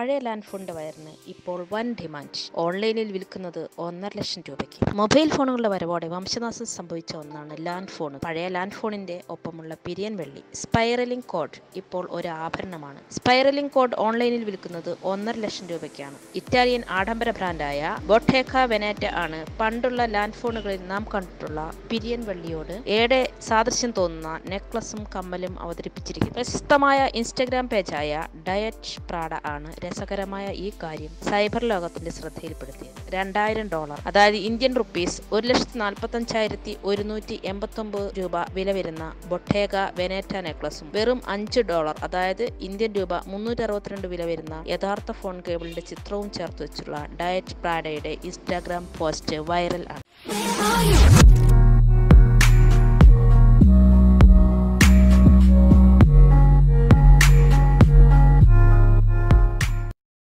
പഴയ ലാൻഡ് ഫോണിന്റെ വയറിന് ഇപ്പോൾ വൻ ഡിമാൻഡ്. ഓൺലൈനിൽ വിൽക്കുന്നത് ഒന്നര ലക്ഷം രൂപയ്ക്ക്. മൊബൈൽ ഫോണുകളുടെ വരവോടെ വംശനാശം സംഭവിച്ച ഒന്നാണ് ലാൻഡ് ഫോൺ പഴയ ലാൻഡ് ഫോണിന്റെ ഒപ്പമുള്ള പിരിയൻ വെള്ളി സ്പൈറലിംഗ് കോഡ് ഇപ്പോൾ ഒരു ആഭരണമാണ്. സ്പൈറലിംഗ് കോഡ് ഓൺലൈനിൽ വിൽക്കുന്നത് ഒന്നര ലക്ഷം രൂപയ്ക്കാണ്. ഇറ്റാലിയൻ ആഡംബര ബ്രാൻഡായ ബൊട്ടേക്ക വെനാറ്റ ആണ് പണ്ടുള്ള ലാൻഡ് ഫോണുകളിൽ നാം കണ്ടിട്ടുള്ള പിരിയൻ വെള്ളിയോട് ഏടെ സാദൃശ്യം തോന്നുന്ന നെക്ലസും കമ്മലും അവതരിപ്പിച്ചിരിക്കുന്നു പ്രശസ്തമായ ഇൻസ്റ്റഗ്രാം പേജായ ഡയറ്റ് പ്രാഡ ആണ് രസകരമായ ഈ കാര്യം സൈബർ ലോകത്തിന്റെ ശ്രദ്ധയിൽപ്പെടുത്തിയത് രണ്ടായിരം ഡോളർ അതായത് ഇന്ത്യൻ റുപ്പീസ് ഒരു ലക്ഷത്തി നാൽപ്പത്തി അഞ്ചായിരത്തി ഒരുന്നൂറ്റി എൺപത്തി ഒമ്പത് രൂപ വില വരുന്ന ബൊട്ടേഗ വെനേറ്റ നെക്ലസും. വെറും അഞ്ച് ഡോളർ അതായത് ഇന്ത്യൻ രൂപ മുന്നൂറ്റി അറുപത്തിരണ്ട് വില വരുന്ന യഥാർത്ഥ ഫോൺ കേബിളിന്റെ ചിത്രവും ചേർത്ത് വെച്ചുള്ള ഡയറ്റ് പ്രാഡയുടെ ഇൻസ്റ്റാഗ്രാം പോസ്റ്റ് വൈറൽ ആണ്.